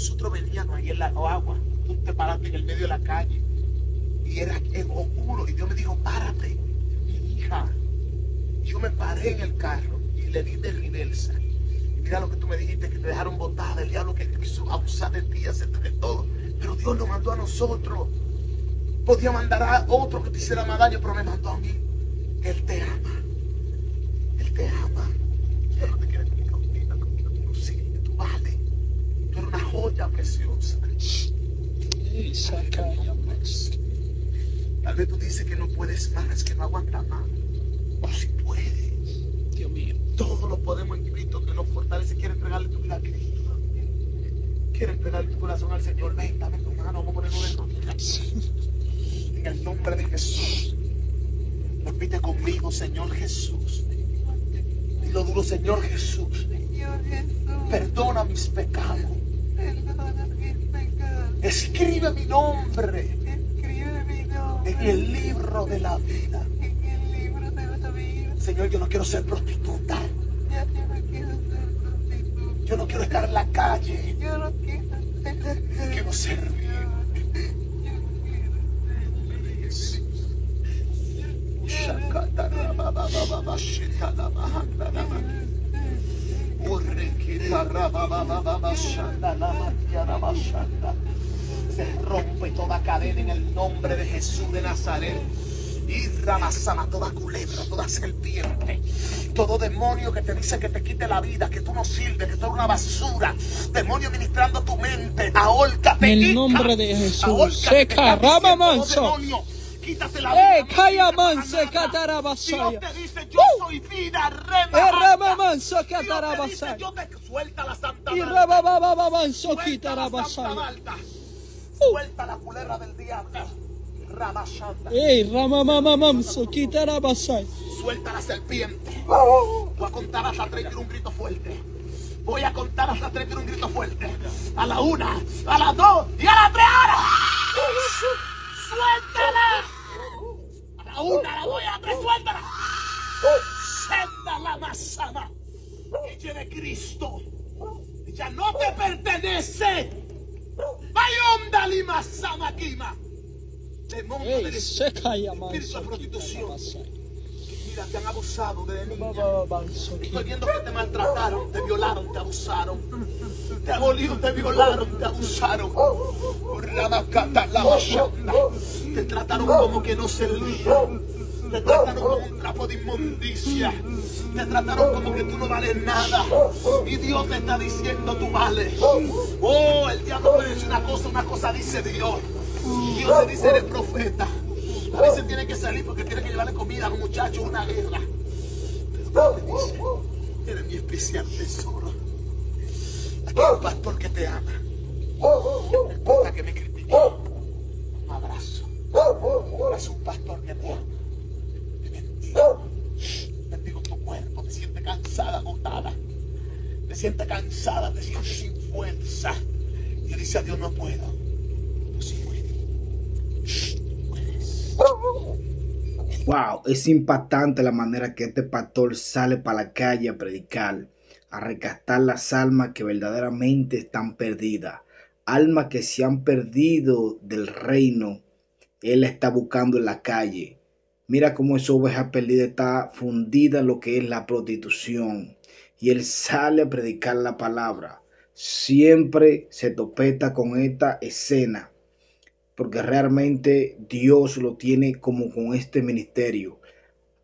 nosotros veníamos ahí en la agua, tú te paraste en el medio de la calle y era oscuro y Dios me dijo, párate, mi hija. Yo me paré en el carro y le di de reversa. Y mira lo que tú me dijiste, que te dejaron botada, el diablo que quiso abusar de ti, hacerte de todo. Pero Dios lo mandó a nosotros. Podía mandar a otro que te hiciera más daño, pero me mandó a mí. Él te ama. Él te ama. Él no te quiere contigo, contigo, tú sirve, tú vale. Tú eres una joya preciosa. Tal vez tú dices que no puedes más, que no aguantas más. O si puedes. Dios mío. Todo lo podemos en Cristo que nos fortalece. ¿Quieres entregarle tu vida a Cristo? ¿Quieres entregarle tu corazón al Señor? Ven, dame tu mano, vamos a ponerlo de rodillas. En el nombre de Jesús. Repite conmigo, Señor Jesús. Dilo duro, Señor Jesús. Señor Jesús, Perdona mis pecados. Escribe mi nombre en el libro de la vida. Señor, yo no quiero ser prostituta. Yo no quiero estar en la calle. Quiero ser. Se rompe toda cadena en el nombre de Jesús de Nazaret. Y ramasama toda culebra, toda serpiente, todo demonio que te dice que te quite la vida, que tú no sirves, que tú eres una basura, demonio ministrando tu mente, ahórcate. En el nombre de Jesús. Seca, rama "Oh, manso". La vida. ¡Eh, calla no man, sirves se para nada. catarabasaya! Dios te dice, yo soy vida, rema. ¡Eh, catarabasaya! yo te suelta la santa Y Marta. raba baba baba manso, Suelta la Santa quitarabasaya. Marta. Suelta la culebra del diablo. Rabashanda. ¡Eh, rama mama manso, quitarabasaya! Suelta la serpiente. Voy a contar hasta tres y un grito fuerte. Voy a contar hasta tres y un grito fuerte. A la una, a las dos y a las tres ahora. Suéltala. A una, la dos y a suéltala. Senda la masama. Ella de Cristo. Ella no te pertenece. Vayonda lima sama kima. Demonio ¡Eh, del espíritu de prostitución. Mira, te han abusado desde niña. Estoy viendo que te maltrataron, te violaron, te abusaron. Te abolido, te violaron, te abusaron. Ramacata, la. Te trataron como que no servían. Te trataron como un trapo de inmundicia. Te trataron como que tú no vales nada. Y Dios te está diciendo tú vales. Oh, el diablo puede decir una cosa, una cosa dice Dios. Dios te dice eres profeta. A veces tiene que salir porque tiene que llevarle comida a los muchachos, una guerra. Pero Dios te dice, eres mi especial tesoro. Aquí hay un pastor que te ama. No importa que me critique. Un abrazo. Un pastor te ama. Te bendigo. Bendigo tu cuerpo. Te sientes cansada, agotada. Te sientes cansada, te sientes sin fuerza. Y dice a Dios, no puedo. Pero sí puedes. Puedes. Wow, es impactante la manera que este pastor sale para la calle a predicar, a rescatar las almas que verdaderamente están perdidas, almas que se han perdido del reino. Él está buscando en la calle. Mira cómo esa oveja perdida está fundida en lo que es la prostitución. Y él sale a predicar la palabra. Siempre se topeta con esta escena porque realmente Dios lo tiene como con este ministerio.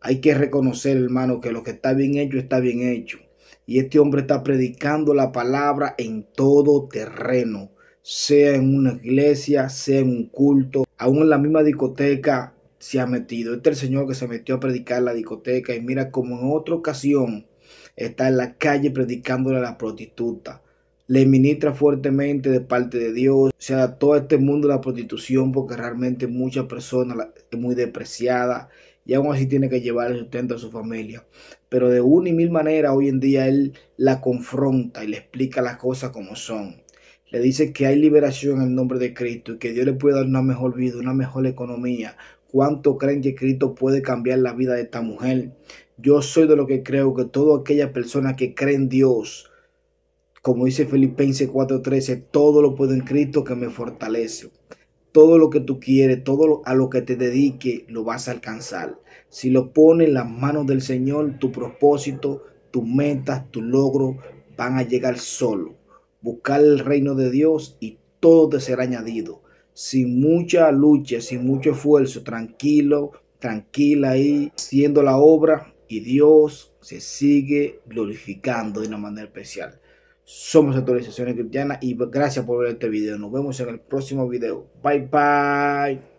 Hay que reconocer, hermano, que lo que está bien hecho está bien hecho. Y este hombre está predicando la palabra en todo terreno, sea en una iglesia, sea en un culto, aún en la misma discoteca se ha metido. Este es el Señor que se metió a predicar en la discoteca y mira como en otra ocasión está en la calle predicándole a la prostituta le ministra fuertemente de parte de Dios, se adaptó a este mundo de la prostitución porque realmente muchas personas es muy despreciada y aún así tiene que llevar el sustento a su familia. Pero de una y mil maneras hoy en día él la confronta y le explica las cosas como son. Le dice que hay liberación en el nombre de Cristo y que Dios le puede dar una mejor vida, una mejor economía. ¿Cuánto creen que Cristo puede cambiar la vida de esta mujer? Yo soy de lo que creo que toda aquella persona que cree en Dios, Como dice Filipenses 4:13, todo lo puedo en Cristo que me fortalece. Todo lo que tú quieres, todo a lo que te dedique, lo vas a alcanzar. Si lo pones en las manos del Señor, tu propósito, tus metas, tu logro van a llegar solo. Buscar el reino de Dios y todo te será añadido. Sin mucha lucha, sin mucho esfuerzo, tranquilo, tranquila ahí, haciendo la obra y Dios se sigue glorificando de una manera especial. Somos actualizaciones cristianas y gracias por ver este video. Nos vemos en el próximo video. Bye bye.